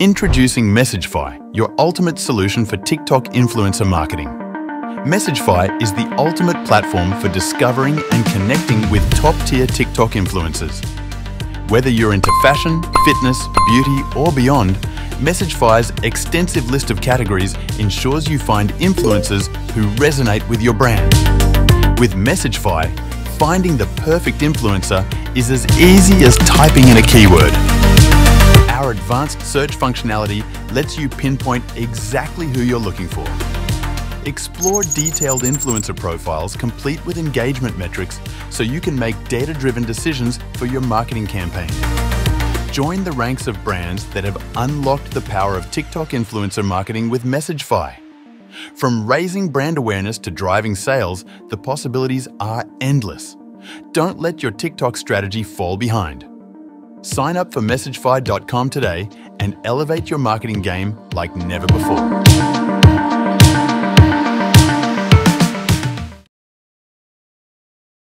Introducing Messagefy, your ultimate solution for TikTok influencer marketing. Messagefy is the ultimate platform for discovering and connecting with top-tier TikTok influencers. Whether you're into fashion, fitness, beauty, or beyond, Messagefy's extensive list of categories ensures you find influencers who resonate with your brand. With Messagefy, finding the perfect influencer is as easy as typing in a keyword. Our advanced search functionality lets you pinpoint exactly who you're looking for. Explore detailed influencer profiles complete with engagement metrics so you can make data-driven decisions for your marketing campaign. Join the ranks of brands that have unlocked the power of TikTok influencer marketing with Messagefy. From raising brand awareness to driving sales, the possibilities are endless. Don't let your TikTok strategy fall behind. Sign up for Messagefy.com today and elevate your marketing game like never before.